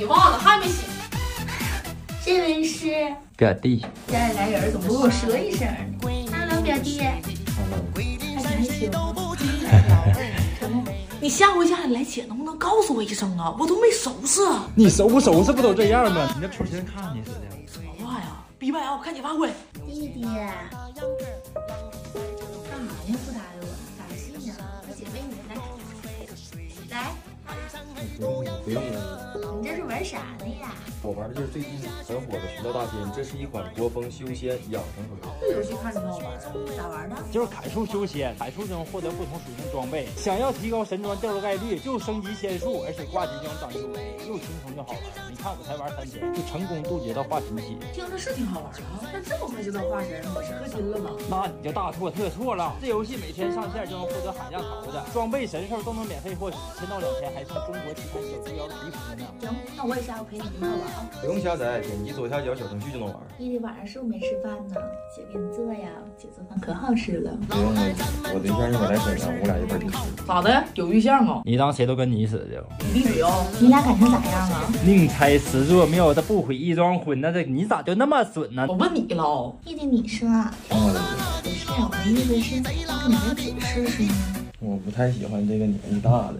洗忘了，还没洗。这位是表弟，家里来人，怎么不跟我说一声呢？Hello，表弟，还挺害羞。你下回家里来姐能不能告诉我一声啊？我都没收拾。你收不收拾不都这样吗？你那出钱看你似的。什么话呀？闭麦啊！我看你发挥。弟弟，干啥呢？不搭理我，打游戏呢？我姐妹你来，来。不用你这是玩啥呢呀？我玩的就是最近很火的《寻道大仙》，这是一款国风修仙养成手游。这游戏看着挺好玩的，咋玩呢？就是砍树修仙，砍树就能获得不同属性装备。想要提高神装掉落概率，就升级仙术，而且挂机就能长 UV，又轻松又好玩。你看我才玩三天，就成功渡劫到化神期。听着是挺好玩啊，但这么快就到化神，我是氪金了吗？那你就大错特错了。这游戏每天上线就能获得海量桃子，装备神兽都能免费获取，签到两千还送中国奇谭小猪妖的皮肤呢。行，那我也下午陪你一块玩啊。不用下载，点击左下角小程序就能玩。弟弟晚上是不是没吃饭呢？姐给你做呀，姐做饭可好吃了。不用了，我对象一会儿来沈阳，我俩一块儿去吃。咋的？有对象啊？你当谁都跟你似的？你闭嘴哦！你俩感情咋样啊？宁拆十座庙，他不毁一桩婚。那这你咋就那么损呢？我问你喽，弟弟你说。挺好的。不是，我的意思是，你跟姐试试呢。我不太喜欢这个年纪大的。